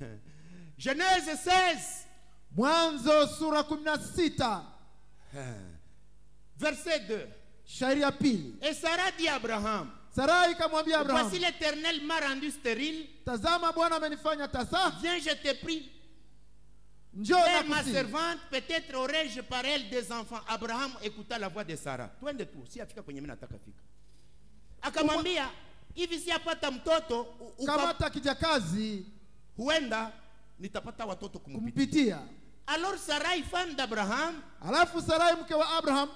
Genèse 16, mwanzo sura 16 verset 2. shairi ya pili Et Sarah dit à Abraham, sarai ikamwambia abrahamu voici l'Éternel m'a rendu stérile, tazama bwana amenifanya tasa viens je te prie, njoo Fais ma servante, peut-être aurai-je par elle des enfants. Abraham écouta la voix de Sarah. Twende tu, si afika kwenye mimi nataka fika. Akamwambia, hivi si apata mtoto uka- kamata kijakazi huenda nitapata watoto kumpitia. kumpitia Alors Sarai, femme d'Abraham, alafu sarai mke wa abraham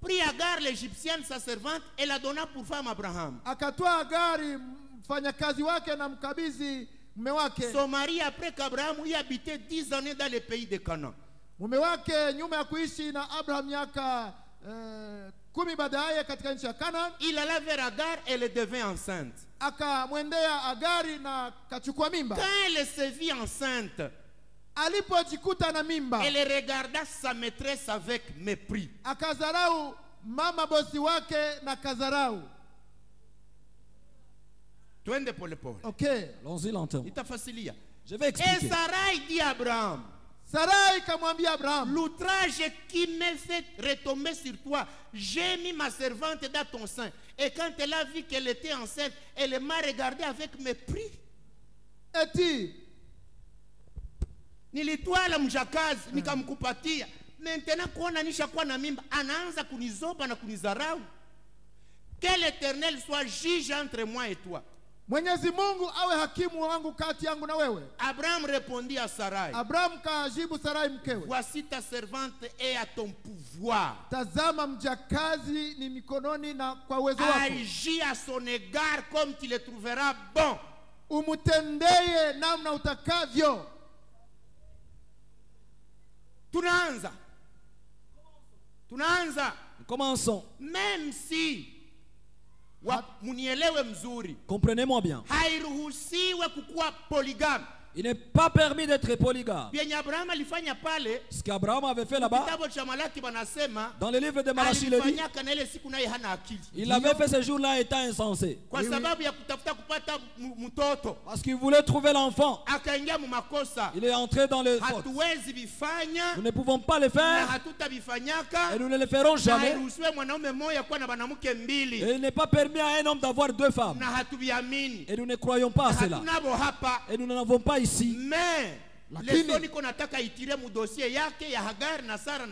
prit Agar l'égyptienne, sa servante, et la donna pour femme Abraham. Akatoa gari mfanyakazi wake na mkabizi mume wake Son mari, après qu'Abraham y habité 10 années dans le pays de Canaan. mume wake nyuma ya kuishi na abraham miaka eh, Il alla vers Agar, elle devint enceinte. Quand elle se vit enceinte, alipojikuta na mimba elle regarda sa maîtresse avec mépris. mama bosi wake na kadharau Twende pole pole. okay Allons-y lentement. Itafasilia. Je vais Et expliquer. Sarai dit à Abraham, ikamwambia l'outrage qui me fait retomber sur toi, j'ai mis ma servante dans ton sein. Et quand elle a vu qu'elle était enceinte, elle m'a regardé avec mépris. eti Nilitwala mjakazi nikamkupatia. Maintenant kuona nishakuwa na mimba, anaanza kunizoba na kunizarau. Que l'Éternel soit juge entre moi et toi. Mwenyezi mungu awe hakimu wangu kati yangu na wewe Abraham répondit à Sarai, Abraham kaajibu sarai mkewe voici ta servante est à ton pouvoir. tazama mjakazi ni mikononi na kwa uwezo wako Agis à son égard comme tu le trouveras bon. Umutendeye namna utakavyo Tunaanza. Tunaanza. Commençons. Même si munielewe mzuri, Comprenez-moi bien. hairuhusiwe kukuwa polygame. Il n'est pas permis d'être polygame. Ce qu'Abraham avait fait là-bas, dans le livre de dit, hana akili, il avait fait ce jour-là étant insensé. Parce qu'il voulait trouver l'enfant. Il est entré dans le faute. Hatuwezi vifanya Nous ne pouvons pas le faire et nous ne le ferons jamais. Et il n'est pas permis à un homme d'avoir deux femmes. Et nous ne croyons pas à cela. Et nous n'en avons pas ici. me Lakini-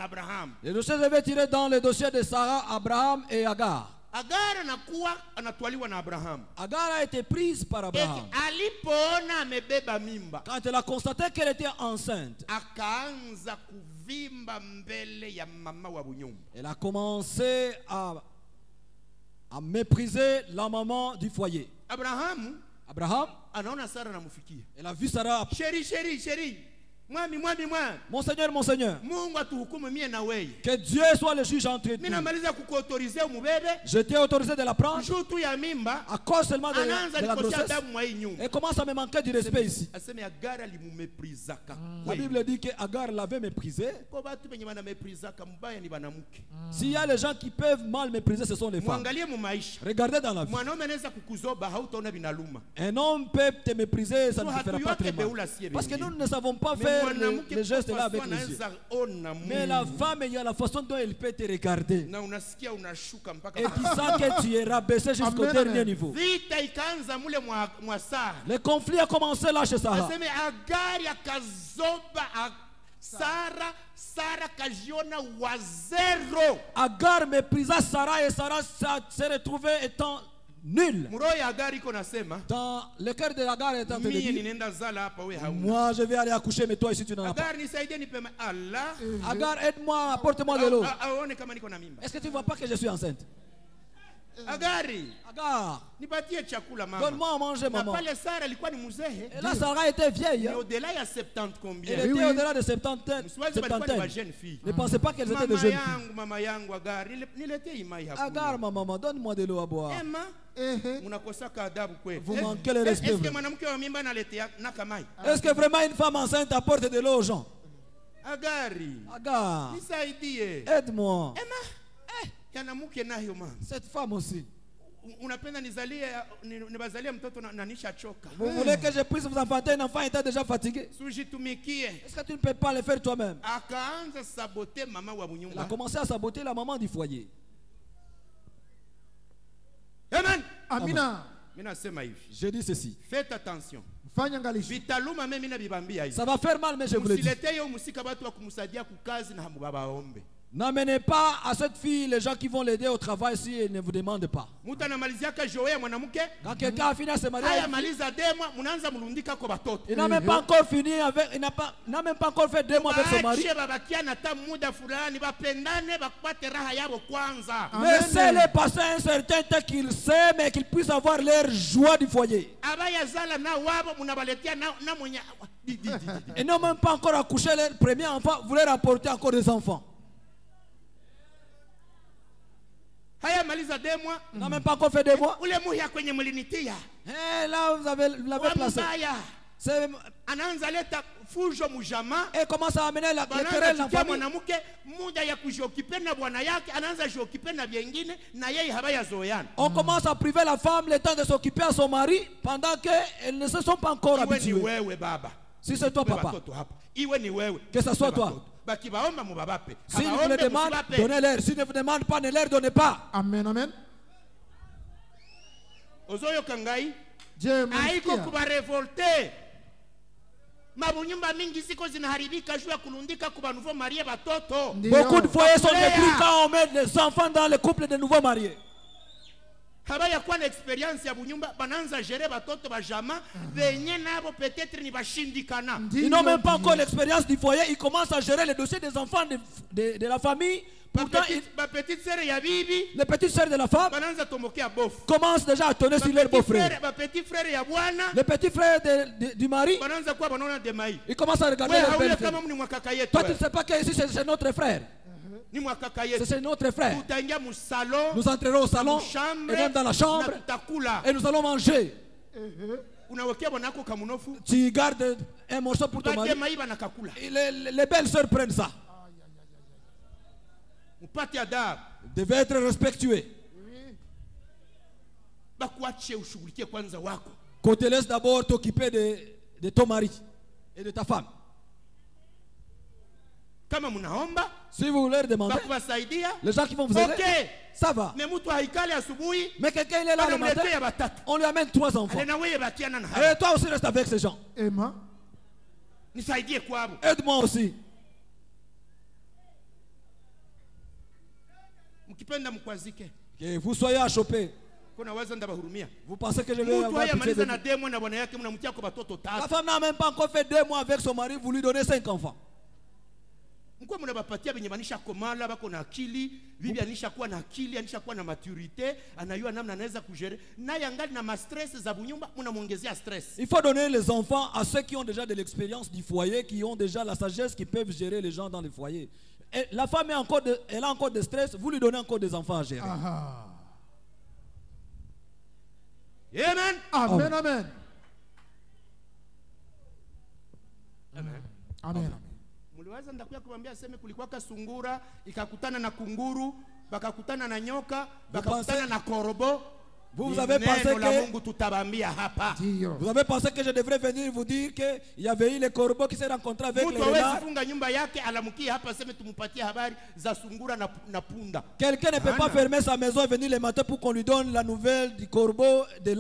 Abraham. Les dossiers je vais tirer dans le dossier de Sarah, Abraham et Agar. Hagari anakuwa anatwaliwa na Abraham. Agar a été prise par Abraham. alipoona amebeba mimba Quand elle a constaté qu'elle était enceinte, akaanza kuvimba mbele ya mama wa bunyumba. elle a commencé à, à mépriser la maman du foyer. Abrahamu Abraham, anaona Sara anamfikia, elle a vu Sarah. sheri sheri sheri, mwami mwami mwami, Mon Seigneur, mon Seigneur, que Dieu soit le juge entre nous. Je t'ai autorisé de la prendre à cause seulement de, de la grossesse. nyumba. Et commence à me manquer du respect ici? Alimumeprizaka La. Bible dit que Agar l'avait méprisé. S'il y a les gens qui peuvent mal mépriser, ce sont les femmes. Regardez dans la vie. Un homme peut te mépriser, ça ne te fera pas très mal. Parce que nous ne savons pas Mais faire le, geste là avec les yeux. Mais la femme, il y a la façon dont elle peut te regarder. Et tu sens que tu es rabaissé jusqu'au dernier niveau. Le conflit a commencé là chez Sarah. Sara, Sara kajiona wazero. Agar méprisa Sarah et Sarah s'a- s'est retrouvée étant nasema Dans le cœur de Agar est en train de dire. Moi je vais aller accoucher, mais toi ici tu n'en as pas. Agar, aide-moi, apporte-moi de l'eau. Est-ce que tu ne vois pas que je suis enceinte Hagari Agar, nipatie chakula mama. donne-moi à manger, Na maman. pale Sara alikuwa ni mzehe. Et là, Sarah était vieille. Ni hein. au-delà ya 70 combien? Elle était au-delà de 70 Msiwazi balikuwa ni jeune fille. Ne pensez pas qu'elles étaient de jeunes filles. yangu, mama yangu Agari, nile- niletee imai hakunywa. Agar, ma maman, donne-moi de l'eau à boire. Mnakosaka adabu kweli. Vous Eh, manquez le eh, respect. Est-ce que mwanamke wa mimba analetea naka mai? Est-ce que vraiment une femme enceinte apporte de l'eau aux gens? Agari, Agar, nisaidie. aide-moi. Ema, Cette femme aussi. Vous voulez que je puisse vous enfanter un enfant étant déjà fatigué. Est-ce que tu ne peux pas le faire toi-même? Il a commencé à saboter la maman du foyer. amen amina. Hivi. Je dis ceci. faites attention. Ça va faire mal, mais je vous le dis. N'amenez pas à cette fille les gens qui vont l'aider au travail si elle ne vous demande pas. Quand quelqu'un a fini à se marier, il n'a même pas encore fini avec, il n'a pas, n'a même pas encore fait deux mois avec son mari. Laissez-les passer un certain temps qu'ils s'aiment et qu'ils puissent avoir leur joie du foyer. Ils n'ont même pas encore accouché leur premier enfant, vous leur apportez encore des enfants. Même pas encore fait deux mois. ule muhya kwenye mlinitia Et là, vous avez, vous l'avez wa placé. mubaya C'est- anaanza leta fujo mujama Et commence à amener la, les banaanza querelles en chukia famille? mwanamke muda ya kujiokipe na bwana yake anaanza jiokipe na vyengine na yeye habayazoeana On commence à priver la femme le temps de s'occuper à son mari pendant qu'elles ne se sont pas encore iwe ni habituées. wewe baba Si c'est toi, papa, watoto hapa iwe ni wewe Que ça soit toi. Mubabape s'ils vous le Habaombe demandent, donnez-leur. S'ils ne vous demandent pas, ne leur donnez pas. amen amen batoto Ndio. Beaucoup de foyers sont détruits quand on met les enfants dans les couples de nouveaux mariés. Habayakuwa na experience ya bunyumba? Banaanza gere batoto bajama benye nabo petetre ni bashindikana. Ils n'ont même pas encore l'expérience du foyer. Ils commencent à gérer les dossiers des enfants de, de- de la famille. Pourtant, ils- Bapetite- bapetite sere ya bibi. Les petites sœurs de la femme commencent déjà à tourner sur leur beau-frère. Les petits frères de- de- du mari, ils commencent à regarder we leur yetu Toi, tu ne sais pas que ici, c'est c'est notre frère. C'est notre frère. Nous entrerons au salon et même dans la chambre et nous allons manger. Tu gardes un morceau pour ton mari. Et les, les- les belles sœurs prennent ça. Devait être respectueux. Qu'on te laisse d'abord t'occuper de, de ton mari et de ta femme. kama Si vous leur demandez, bakubasaidia les gens qui vont vous aider, ok. ça va. Mais quelqu'un il est là le matin, on lui amène trois enfants. Et toi aussi reste avec ces gens. Aide-moi aussi. Que vous soyez ndabahurumia Vous pensez que je vais avoir pitié de vous? La femme n'a même pas encore fait deux mois avec son mari, vous lui donnez cinq enfants. Mkuwa mnabapatia benye banisha komala bako na akili? Bibi anisha kuwa na akili anisha kuwa na maturite anayua namna anaweza kujere. Naye angali na mastress za bunyumba mnamwongezea stress. Il faut donner les enfants à ceux qui ont déjà de l'expérience du foyer, qui ont déjà la sagesse, qui peuvent gérer les gens dans le foyer. Et la femme est encore de- elle a encore de stress, vous lui donnez encore des enfants à gérer. aha amen. amen. Amen. Amen mliwaza ndakuya kuambia aseme kulikuwaka sungura ikakutana na kunguru bakakutana na nyoka bakakutana pensez- na korobo. Vous, avez pensé que vous avez pensé que je devrais venir vous dire qu'il y avait eu les corbeaux qui s'est rencontrés avec les Quelqu'un ne peut pas fermer sa maison et venir le matin pour qu'on lui donne la nouvelle du corbeau, de